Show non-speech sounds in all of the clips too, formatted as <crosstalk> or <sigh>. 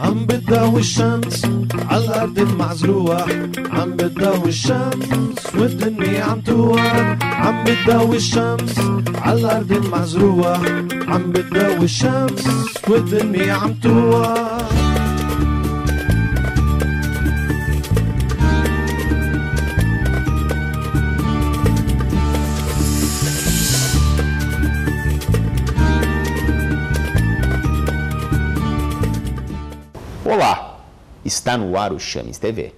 عم بتداوي الشمس على الأرض المعزروة عم بتداوي الشمس والدنيا عم توقع عم بتداوي الشمس على الأرض المعزروة عم بتداوي الشمس والدنيا عم توقع está no ar o Chames TV.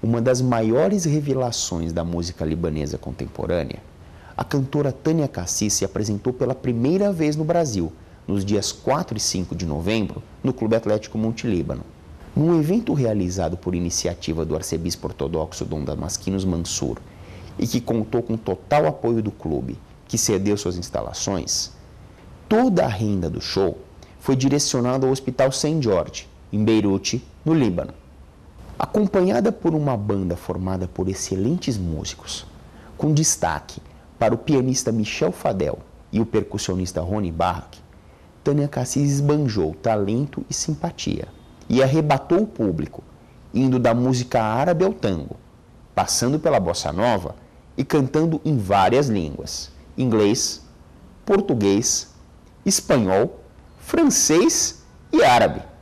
Uma das maiores revelações da música libanesa contemporânea, a cantora Tânia Cassis se apresentou pela primeira vez no Brasil, nos dias 4 e 5 de novembro, no Clube Atlético Monte Líbano. Num evento realizado por iniciativa do arcebispo ortodoxo Dom Damasquinos Mansur e que contou com total apoio do clube, que cedeu suas instalações, toda a renda do show foi direcionada ao Hospital St. George, em Beirute, no Líbano. Acompanhada por uma banda formada por excelentes músicos, com destaque para o pianista Michel Fadel e o percussionista Rony Barrack, Tânia Cassis esbanjou talento e simpatia e arrebatou o público, indo da música árabe ao tango, passando pela bossa nova e cantando em várias línguas: inglês, português, espanhol, francês e árabe.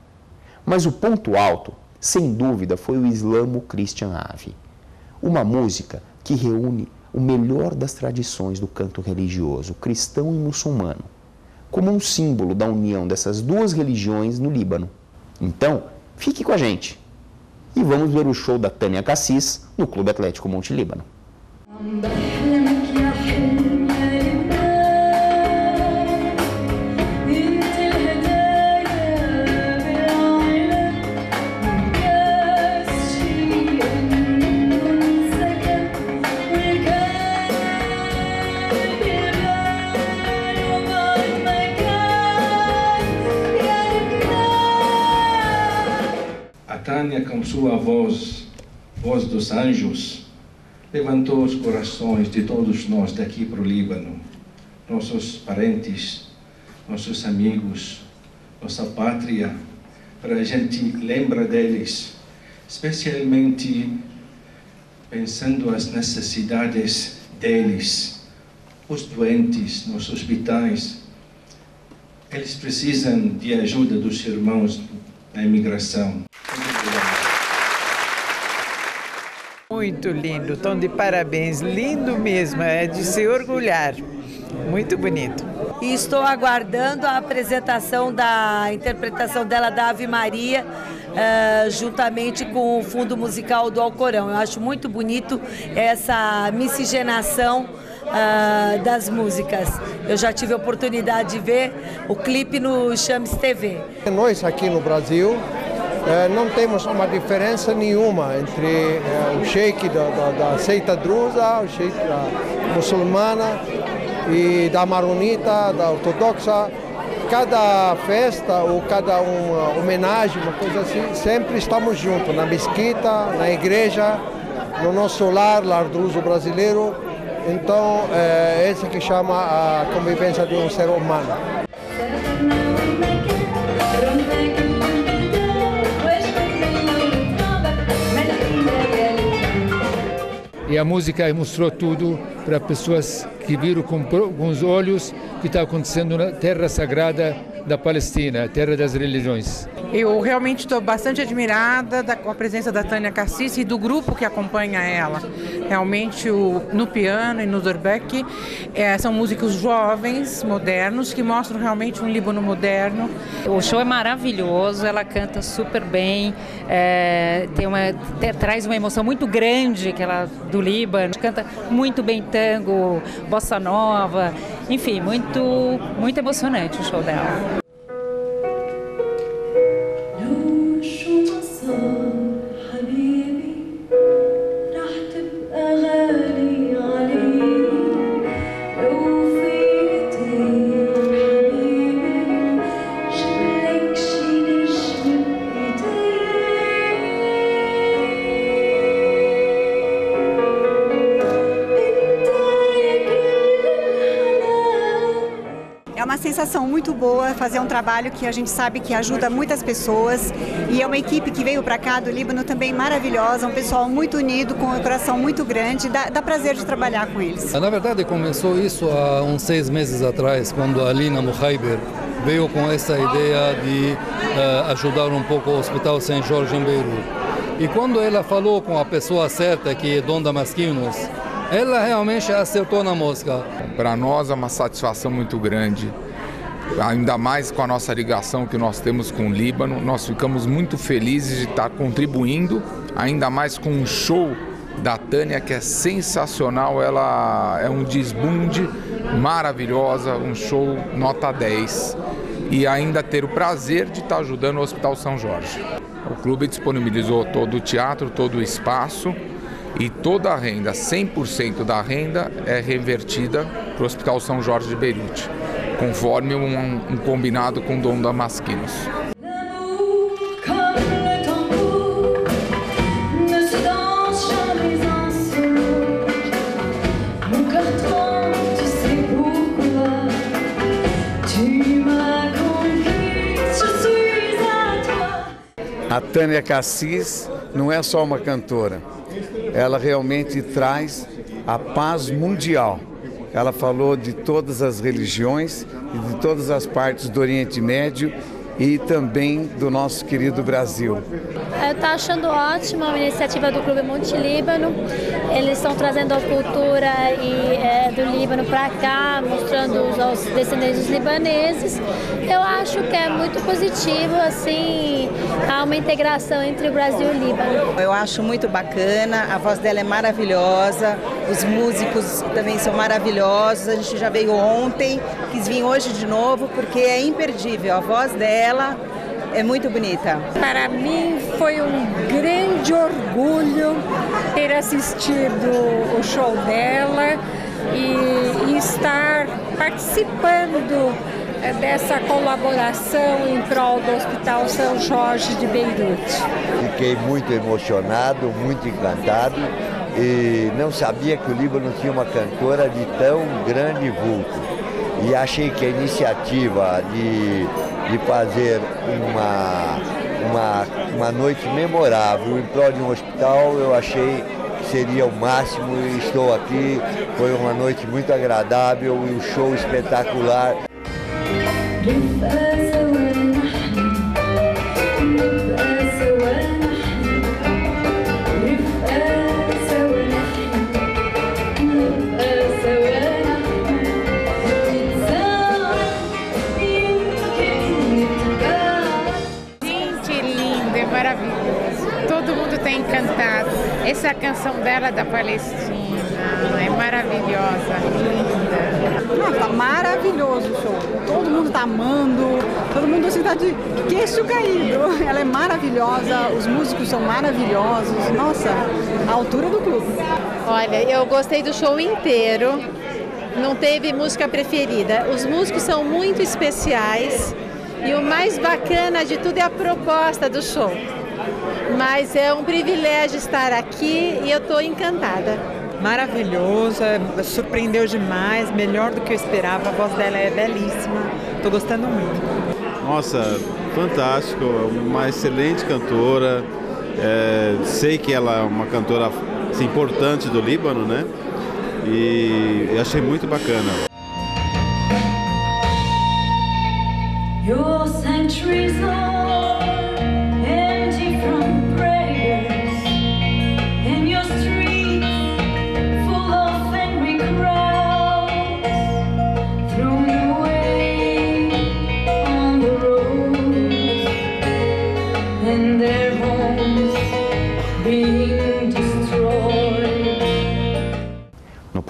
Mas o ponto alto, sem dúvida, foi o Islamo Christian Ave, uma música que reúne o melhor das tradições do canto religioso cristão e muçulmano, como um símbolo da união dessas duas religiões no Líbano. Então, fique com a gente e vamos ver o show da Tânia Cassis no Clube Atlético Monte Líbano. Sua voz, voz dos anjos, levantou os corações de todos nós daqui para o Líbano, nossos parentes, nossos amigos, nossa pátria, para a gente lembrar deles, especialmente pensando as necessidades deles, os doentes nos hospitais. Eles precisam de ajuda dos irmãos na imigração. Muito obrigado. Muito lindo, tom de parabéns, lindo mesmo, é de se orgulhar. Muito bonito. e estou aguardando a apresentação da interpretação dela da Ave Maria. eh, juntamente com o fundo musical do Alcorão. Eu acho muito bonito essa miscigenação ah, das músicas. Eu já tive a oportunidade de ver o clipe no Chames TV. Nós aqui no Brasil não temos uma diferença nenhuma entre eh, o sheik da, da, da seita drusa, o sheik da muçulmana e da maronita, da ortodoxa. Cada festa ou cada uma homenagem, uma coisa assim, sempre estamos juntos, na mesquita, na igreja, no nosso lar, lar druso brasileiro. Então, é esse que chama a convivência de um ser humano. E a música mostrou tudo para pessoas que viram com, com os olhos o que está acontecendo na terra sagrada da Palestina, a terra das religiões. Eu realmente estou bastante admirada da, com a presença da Tânia Cassis e do grupo que acompanha ela. Realmente, o, no piano e no Dorbeck, é, são músicos jovens, modernos, que mostram realmente um Líbano moderno. O show é maravilhoso, ela canta super bem, é, tem uma, te- traz uma emoção muito grande que ela do Líbano, canta muito bem tango, bossa nova, enfim, muito muito emocionante o show dela. É uma sensação muito boa fazer um trabalho que a gente sabe que ajuda muitas pessoas e é uma equipe que veio para cá do Líbano também maravilhosa, um pessoal muito unido, com um coração muito grande, dá, dá prazer de trabalhar com eles. Na verdade, começou isso há uns seis meses atrás, quando a Alina Muhaiber veio com essa ideia de uh, ajudar um pouco o Hospital Saint George em Beirut. E quando ela falou com a pessoa certa, que é Dom Damasquinos, ela realmente acertou na mosca. Para nós é uma satisfação muito grande, ainda mais com a nossa ligação que nós temos com o Líbano. Nós ficamos muito felizes de estar contribuindo, ainda mais com um show da Tânia que é sensacional. Ela é um desbunde maravilhosa, um show nota 10. E ainda ter o prazer de estar ajudando o Hospital São Jorge. O clube disponibilizou todo o teatro, todo o espaço e toda a renda, 100% da renda, é revertida para o Hospital São Jorge de Beirute, conforme um, um combinado com o Dom Damasquinos. A Tânia Cassis não é só uma cantora, ela realmente traz a paz mundial. Ela falou de todas as religiões e de todas as partes do Oriente Médio e também do nosso querido Brasil. Eu estou achando ótima a iniciativa do Clube Monte Líbano. Eles estão trazendo a cultura e, é, do Líbano para cá, mostrando aos descendentes libaneses. Eu acho que é muito positivo, assim, há uma integração entre o Brasil e o Líbano. Eu acho muito bacana, a voz dela é maravilhosa, os músicos também são maravilhosos. A gente já veio ontem, quis vir hoje de novo porque é imperdível. A voz dela é muito bonita. Para mim foi um grande orgulho ter assistido o show dela e, e estar participando eh, dessa colaboração em prol do Hospital São Jorge de Beirute. Fiquei muito emocionado, muito encantado e não sabia que o Líbano tinha uma cantora de tão grande vulto. E achei que a iniciativa de de fazer uma, uma, uma noite memorável em prol de um hospital, eu achei que seria o máximo e estou aqui. Foi uma noite muito agradável e um show espetacular. Canção dela da Palestina é maravilhosa, linda. Ah, tá maravilhoso o show. Todo mundo tá amando, todo mundo assim tá de queixo caído. <laughs> Ela é maravilhosa, os músicos são maravilhosos. Nossa, a altura do clube. Olha, eu gostei do show inteiro. Não teve música preferida. Os músicos são muito especiais. E o mais bacana de tudo é a proposta do show. Mas é um privilégio estar aqui e eu estou encantada. Maravilhoso, é, surpreendeu demais, melhor do que eu esperava. A voz dela é belíssima, estou gostando muito. Nossa, fantástico, uma excelente cantora. É, sei que ela é uma cantora assim, importante do Líbano, né? E achei muito bacana. Your centuries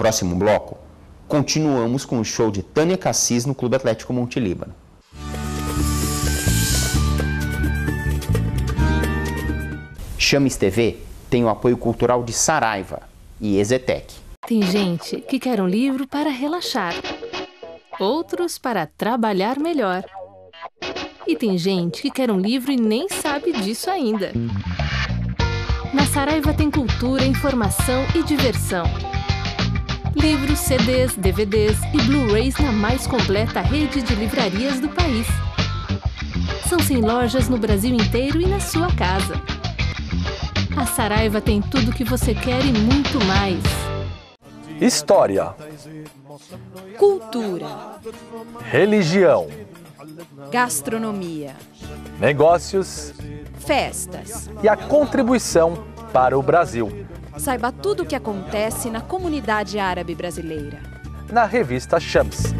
próximo bloco, continuamos com o show de Tânia Cassis no Clube Atlético Monte Líbano. Chames TV tem o apoio cultural de Saraiva e Ezetec. Tem gente que quer um livro para relaxar, outros para trabalhar melhor. E tem gente que quer um livro e nem sabe disso ainda. Na Saraiva tem cultura, informação e diversão Livros, CDs, DVDs e Blu-rays na mais completa rede de livrarias do país. São 100 lojas no Brasil inteiro e na sua casa. A Saraiva tem tudo o que você quer e muito mais. História, Cultura, religião, gastronomia, negócios festas. e a contribuição para o Brasil. Saiba tudo o que acontece na comunidade árabe brasileira. Na revista Shams.